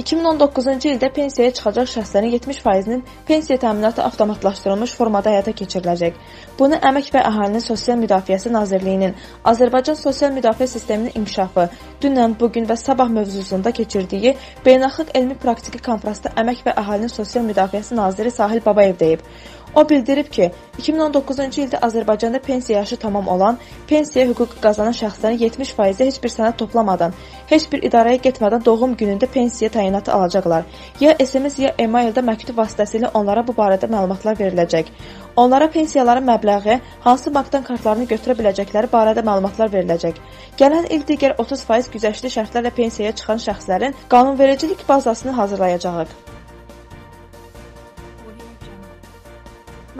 2019-cu ildə pensiyaya çıxacaq şəxslərin 70%-nin pensiya təminatı avtomatlaşdırılmış formada həyata keçiriləcək. Bunu Əmək və Əhalinin Sosial Müdafiəsi Nazirliyinin Azərbaycan sosial müdafiə sisteminin inkişafı dünən, bu gün və sabah mövzusunda keçirdiyi beynəlxalq elmi praktiki konfransda Əmək və Əhalinin Sosial Müdafiəsi naziri Sahil Babayev deyib. O bildirib ki, 2019-cu ildə Azərbaycanda pensiya yaşı tamam olan, pensiya hüququ qazanan şəxslərin 70%-i heç bir sənəd toplamadan, heç bir idarəyə getmədən doğum günündə pensiya təyinatı alacaqlar. Ya SMS, ya e-maildə məktub vasitəsilə onlara bu barədə məlumatlar veriləcək. Onlara pensiyaların məbləği, hansı bankdan kartlarını götürə biləcəkləri barədə məlumatlar veriləcək. Gələn il digər 30% güzəştli şərtlərlə pensiyaya çıxan şəxslərin qanunvericilik bazasını hazırlayacağıq.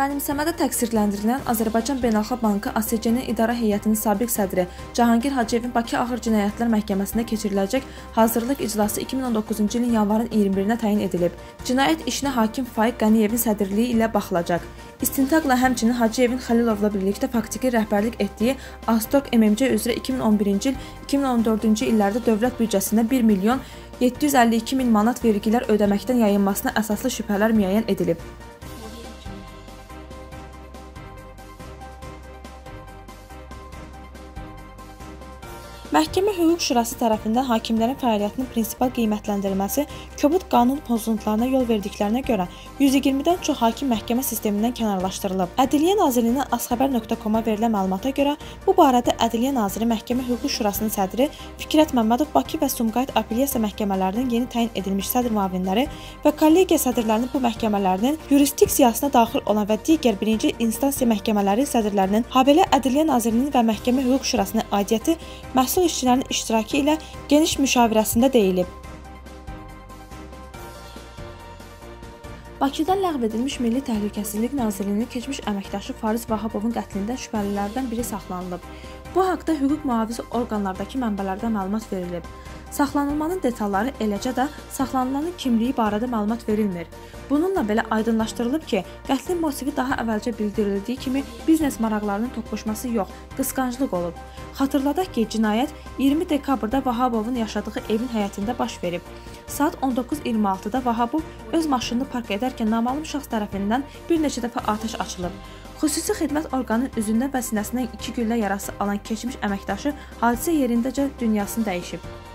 Mənimsəmədə təqsirləndirilən Azərbaycan Beynəlxalq Bankı ASC-nin idarə heyətinin sabiq sədri Cahangir Hacıyevin Bakı Ağır Cinayətlər Məhkəməsində keçiriləcək hazırlıq iclası 2019-cu ilin yanvarın 21-nə təyin edilib. Cinayət işinə hakim Faiq Qaniyevin sədrliyi ilə baxılacaq. İstintaqla həmçinin Hacıyevin Xəlilovla birlikdə faktiki rəhbərlik etdiyi Astorq MMC üzrə 2011-ci il, 2014-cü illərdə dövlət büdcəsində 1 milyon 752 min manat vergilər ödəməkdən yayınmasına əsaslı şübhələr müəyyən edilib. Məhkəmə Hüquq Şurası tərəfindən hakimlərin fəaliyyətinin prinsipal qiymətləndirilməsi kobud qanun pozuntularına yol verdiklərinə görə 120-dən çox hakim məhkəmə sistemindən kənarlaşdırılıb. Ədliyyə Nazirliyinin asxəbər.com-a verilən məlumata görə bu barədə Ədliyyə Naziri Məhkəmə Hüquq Şurasının sədri Fikrət Məmmədov Bakı və Sumqayıt apellyasiya məhkəmələrinin yeni təyin edilmiş sədr müavinləri və kollegiya sədrlərinin bu məhkəmələrinin yurisdiksiyasına daxil olan və digər birinci instansiya məhkəmələri sədrlərinin habelə Ədliyyə Nazirliyinin və Məhkəmə Hüquq Şurasının aidiyyəti məhsul məhsul işçilərinin iştirakı ilə geniş müşavirəsində deyilib. Bakıda ləğv edilmiş Milli Təhlükəsizlik Nazirliyinin keçmiş əməkdaşı Fariz Vahabovun qətlində şübhəlilərdən biri saxlanılıb. Bu haqda hüquq mühafizə orqanlardakı mənbələrdən məlumat verilib. Saxlanılmanın detalları, eləcə də saxlanılanın kimliyi barədə məlumat verilmir. Bununla belə aydınlaşdırılıb ki, qətlin motivi daha əvvəlcə bildirildiyi kimi biznes maraqlarının toqquşması yox, qısqanclıq olub. Xatırladaq ki, cinayət 20 dekabrda Vahabovun yaşadığı evin həyətində baş verib. Saat 19:26-da Vahabov öz maşınını park edərkən naməlum şəxs tərəfindən bir neçə dəfə atəş açılıb. Xüsusi xidmət orqanının üzündən və sinəsindən 2 güllə yarası alan keçmiş əməkdaşı hadisə yerindəcə dünyasını dəyişib.